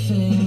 everything.